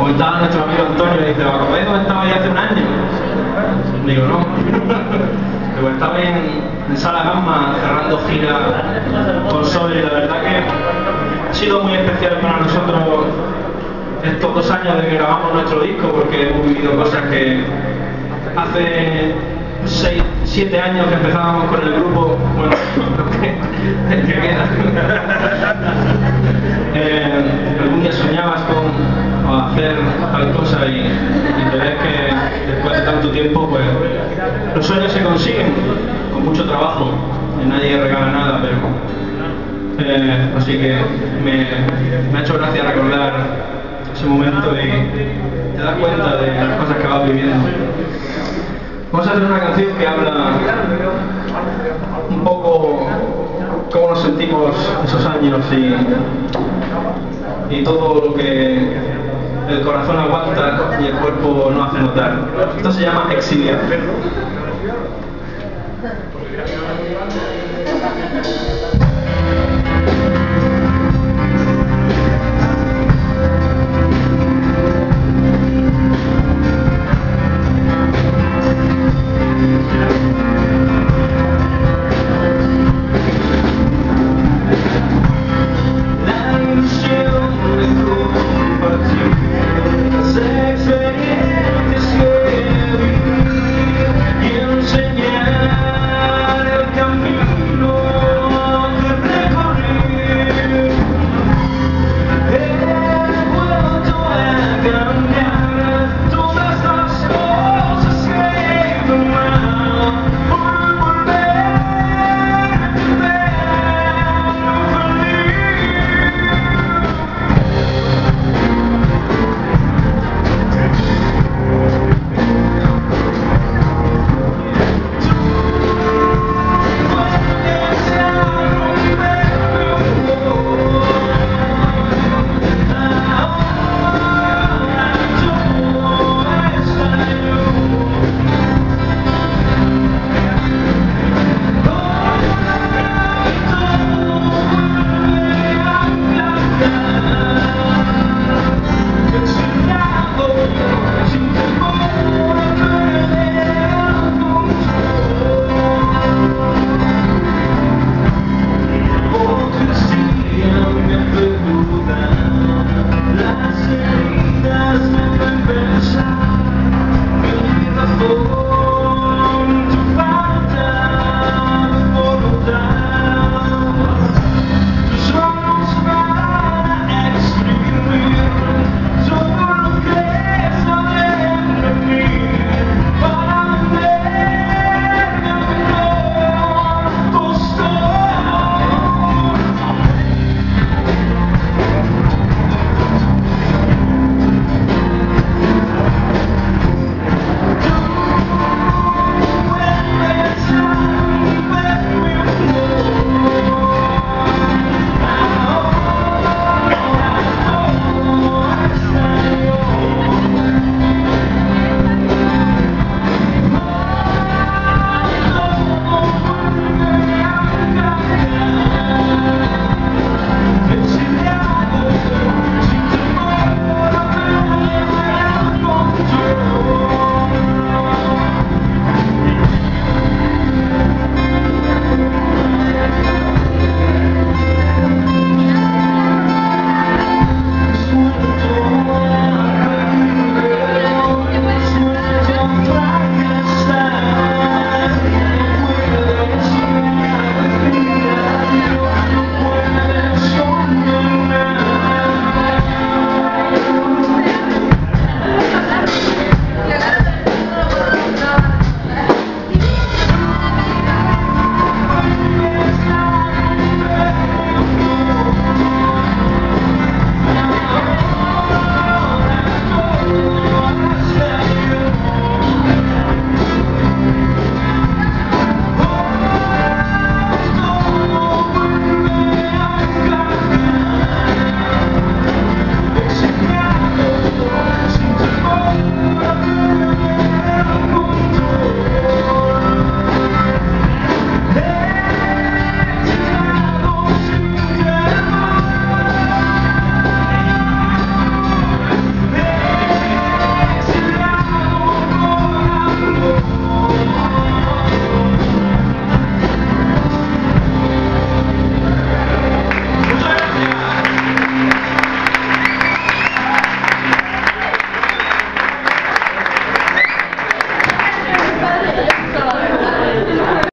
comentaba nuestro amigo Antonio, dice, ¿os acordáis dónde estaba ahí hace un año? Digo, no. Digo, estaba en, en Sala Gamma cerrando gira con Sol y la verdad que ha sido muy especial para nosotros estos dos años de que grabamos nuestro disco porque hemos vivido cosas que hace seis, siete años que empezábamos con el grupo, bueno, queda. Eh, sueños se consiguen con mucho trabajo. Nadie regala nada, pero eh, así que me, me ha hecho gracia recordar ese momento y te das cuenta de las cosas que vas viviendo. Vamos a hacer una canción que habla un poco cómo nos sentimos esos años y, y todo lo que el corazón aguanta y el cuerpo no hace notar. Esto se llama exilio. Porque ya me van.